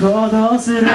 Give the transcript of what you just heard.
行動する